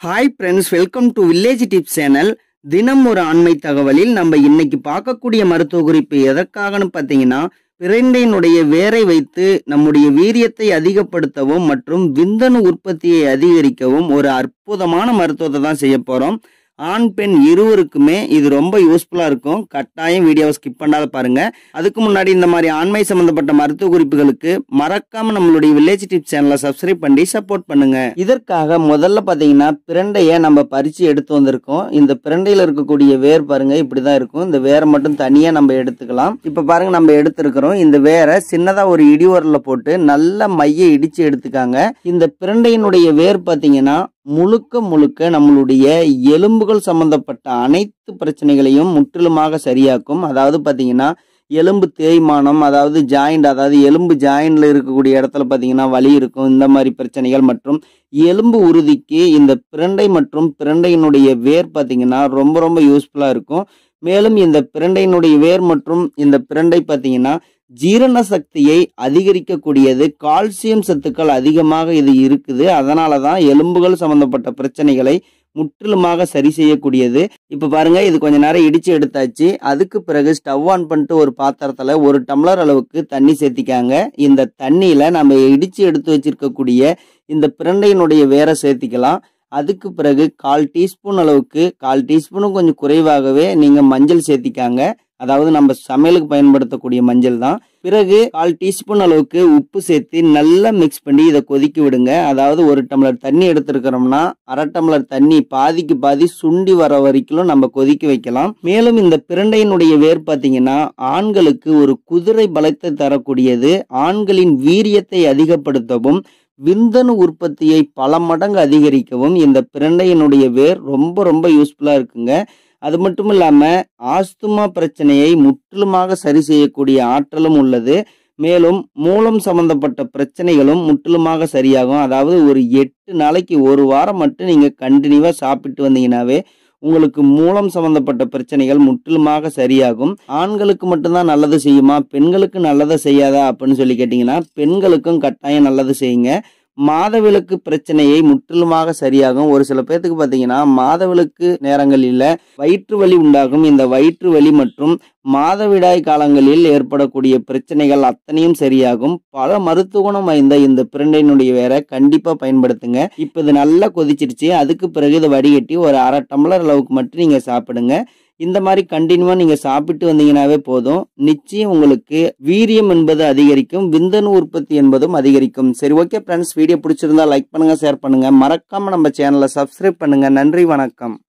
Hi friends welcome to village tips channel தினம் ஒரு ஆண்மை தகவலில் நம்ம இன்னைக்கு பார்க்கக்கூடிய மருத்துவ குறிப்பு எதற்காகன்னு பார்த்தீங்கன்னா பிரண்டையினுடைய வேரை வைத்து நம்முடைய வீரியத்தை அதிகப்படுத்தவும் மற்றும் விந்தணு உற்பத்தியை அதிகரிக்கவும் ஒரு அற்புதமான மருத்துவத்தை தான் செய்ய போகிறோம் ஆண் பெண் இருவருக்குமே இது ரொம்ப யூஸ்ஃபுல்லாக இருக்கும். கட்டாயம் வீடியோவை ஸ்கிப் பண்ணாத பாருங்கள் அதுக்கு முன்னாடி இந்த மாதிரி ஆண்மை சம்மந்தப்பட்ட மருத்துவ குறிப்புகளுக்கு மறக்காமல் நம்மளுடைய வில்லேஜ் டிப்ஸ் சேனலை சப்ஸ்கிரைப் பண்ணி சப்போர்ட் பண்ணுங்கள் இதற்காக முதல்ல பார்த்தீங்கன்னா பிரண்டையை நம்ம பறிச்சு எடுத்து வந்திருக்கோம். இந்த பிரண்டையில் இருக்கக்கூடிய வேர் பாருங்கள் இப்படி தான் இருக்கும். இந்த வேரை மட்டும் தனியாக நம்ம எடுத்துக்கலாம். இப்போ பாருங்கள் நம்ம எடுத்துருக்கிறோம். இந்த வேரை சின்னதாக ஒரு இடியோரில் போட்டு நல்ல மைய இடித்து எடுத்துக்காங்க. இந்த பிரண்டையினுடைய வேர் பார்த்தீங்கன்னா முழுக்க முழுக்க நம்மளுடைய எலும்புகள் சம்பந்தப்பட்ட அனைத்து பிரச்சனைகளையும் முற்றிலுமாக சரியாக்கும். அதாவது பார்த்தீங்கன்னா எலும்பு தேய்மானம் அதாவது ஜாயிண்ட் அதாவது எலும்பு ஜாயிண்டில் இருக்கக்கூடிய இடத்துல பார்த்தீங்கன்னா வலி இருக்கும். இந்த மாதிரி பிரச்சனைகள் மற்றும் எலும்பு உறுதிக்கு இந்த பிரண்டை மற்றும் பிரண்டையினுடைய வேர் பார்த்தீங்கன்னா ரொம்ப ரொம்ப யூஸ்ஃபுல்லாக இருக்கும். மேலும் இந்த பிரண்டையினுடைய வேர் மற்றும் இந்த பிரண்டை பார்த்தீங்கன்னா ஜீரண சக்தியை அதிகரிக்கக்கூடியது கால்சியம் சத்துக்கள் அதிகமாக இது இருக்குது. அதனால தான் எலும்புகள் சம்பந்தப்பட்ட பிரச்சனைகளை முற்றிலுமாக சரி செய்யக்கூடியது. இப்போ பாருங்க இது கொஞ்ச நேரம் இடிச்சு எடுத்தாச்சு. அதுக்கு பிறகு ஸ்டவ் ஆன் பண்ணிட்டு ஒரு பாத்திரத்தில் ஒரு டம்ளர் அளவுக்கு தண்ணி சேர்த்திக்காங்க. இந்த தண்ணியில் நம்ம இடிச்சு எடுத்து வச்சிருக்கக்கூடிய இந்த பிரண்டையினுடைய வேரை சேர்த்திக்கலாம். அதுக்கு பிறகு கால் டீஸ்பூன் அளவுக்கு கால் டீஸ்பூனும் கொஞ்சம் குறைவாகவே நீங்கள் மஞ்சள் சேர்த்திக்காங்க. அதாவது நம்ம சமையலுக்கு பயன்படுத்தக்கூடிய மஞ்சள் தான். பிறகு கால் டீஸ்பூன் அளவுக்கு உப்பு சேர்த்து நல்லா மிக்ஸ் பண்ணி இதை கொதிக்க விடுங்க. அதாவது ஒரு டம்ளர் தண்ணி எடுத்துருக்கிறோம்னா அரை டம்ளர் தண்ணி பாதிக்கு பாதி சுண்டி வர வரைக்கும் நம்ம கொதிக்க வைக்கலாம். மேலும் இந்த பிரண்டையினுடைய வேர் பார்த்தீங்கன்னா ஆண்களுக்கு ஒரு குதிரை பலத்தை தரக்கூடியது. ஆண்களின் வீரியத்தை அதிகப்படுத்தவும் விந்தணு உற்பத்தியை பல மடங்கு அதிகரிக்கவும் இந்த பிரண்டையினுடைய வேர் ரொம்ப ரொம்ப யூஸ்ஃபுல்லாக இருக்குங்க. அது மட்டும் இல்லாமல் ஆஸ்துமா பிரச்சனையை முற்றிலுமாக சரி செய்யக்கூடிய ஆற்றலும் உள்ளது. மேலும் மூலம் சம்பந்தப்பட்ட பிரச்சனைகளும் முற்றிலுமாக சரியாகும். அதாவது ஒரு எட்டு நாளைக்கு ஒரு வாரம் மட்டும் நீங்கள் கண்டினியூவாக சாப்பிட்டு வந்தீங்கன்னாவே உங்களுக்கு மூலம் சம்பந்தப்பட்ட பிரச்சனைகள் முற்றிலுமாக சரியாகும். ஆண்களுக்கு மட்டும்தான் நல்லது செய்யுமா? பெண்களுக்கு நல்லதை செய்யாதா? அப்படின்னு சொல்லி கேட்டிங்கன்னா பெண்களுக்கும் கட்டாயம் நல்லது செய்யுங்க. மாதவிலக்கு பிரச்சனையை முற்றிலுமாக சரியாகும். ஒரு சில பேர்த்துக்கு பார்த்தீங்கன்னா மாதவிலக்கு நேரங்களில் வயிற்று வலி உண்டாகும். இந்த வயிற்று வலி மற்றும் மாதவிடாய் காலங்களில் ஏற்படக்கூடிய பிரச்சனைகள் அத்தனையும் சரியாகும். பல மருத்துவ குணம் வாய்ந்த இந்த பிரண்டையினுடைய வேற கண்டிப்பாக பயன்படுத்துங்க. இப்போ இது நல்லா கொதிச்சிருச்சு. அதுக்கு பிறகு இதை வடிகட்டி ஒரு அரை டம்ளர் அளவுக்கு மட்டும் நீங்கள் சாப்பிடுங்க. இந்த மாதிரி கண்டினியூவாக நீங்கள் சாப்பிட்டு வந்தீங்கன்னாவே போதும். நிச்சயம் உங்களுக்கு வீரியம் என்பது அதிகரிக்கும் விந்தணு உற்பத்தி என்பதும் அதிகரிக்கும். சரி ஓகே ஃப்ரெண்ட்ஸ் வீடியோ பிடிச்சிருந்தா லைக் பண்ணுங்கள் ஷேர் பண்ணுங்கள் மறக்காமல் நம்ம சேனலை சப்ஸ்கிரைப் பண்ணுங்கள் நன்றி வணக்கம்.